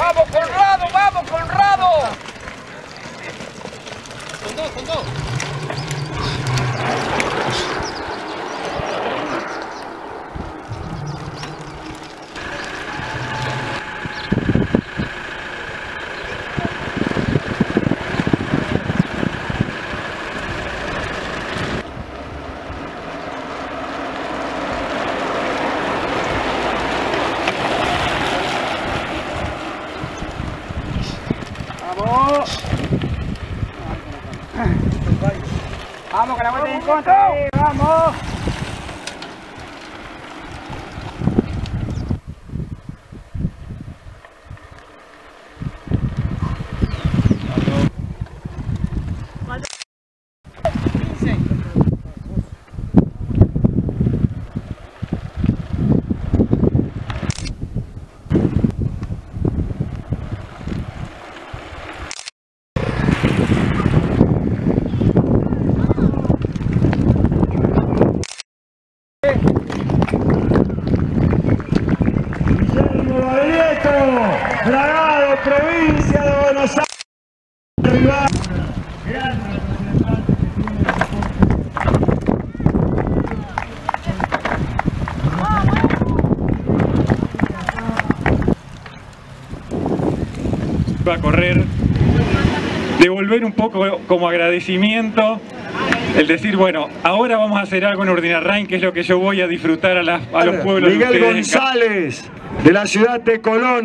¡Vamos, Conrado! ¡Vamos, Conrado! Con dos, con dos. ¡Vamos! ¡Vamos con la vuelta en contra! ¡Vamos! Provincia de Buenos Aires. Va a correr, devolver un poco como agradecimiento, el decir, bueno, ahora vamos a hacer algo en Urdinarrain, que es lo que yo voy a disfrutar a, las- a los pueblos de Miguel ca- González, de la ciudad de Colón.